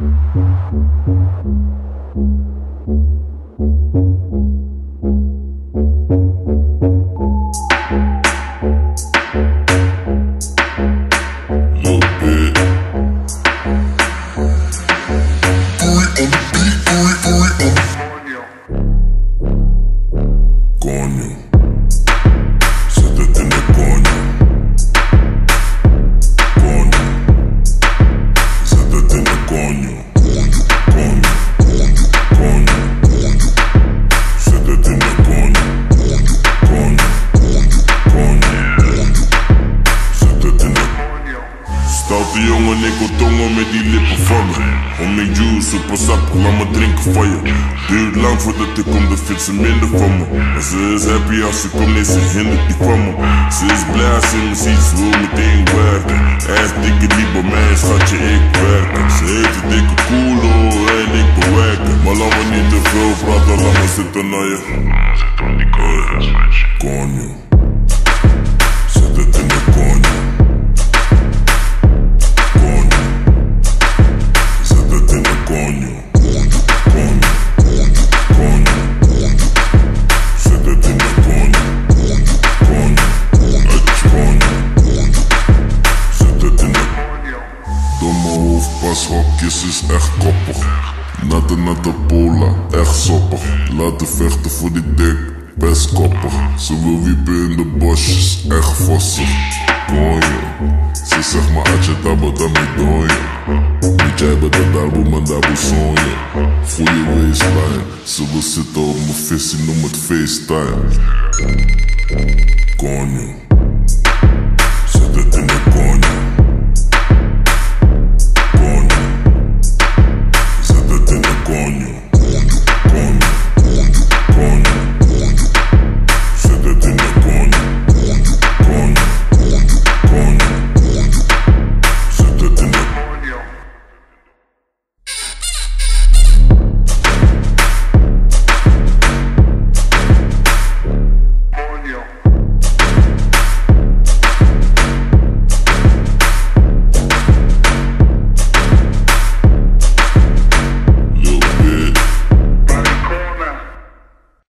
Coño. Stoute jongen, ik wil tongen met die lippen van me Om mijn juice, super sap, laat me drinken van je Duurt lang voordat ik kom, dan vindt ze minder van me. En ze is happy als ze komt, nee ze hindert niet van me. Ze is blij als ze me ziet, ze wil meteen werken is dikke lief bij mij, schatje ik werk Ze heeft een dikke koelo en ik bewerken Maar laat me niet te veel praten, laat me zitten naar je Coño Zet Domme hoofdpashokjes is echt koppig. Natte natte pola, echt soppig. Laten vechten voor die dik, best koppig. Ze wil wiepen in de bosjes, echt vossig. Konje, ze zegt maar als je dabba dan met dooien. Niet jij bent een darbo, maar daarbo sonje. Voel je waistline, ze wil zitten op mijn visie, noem het FaceTime. Konje.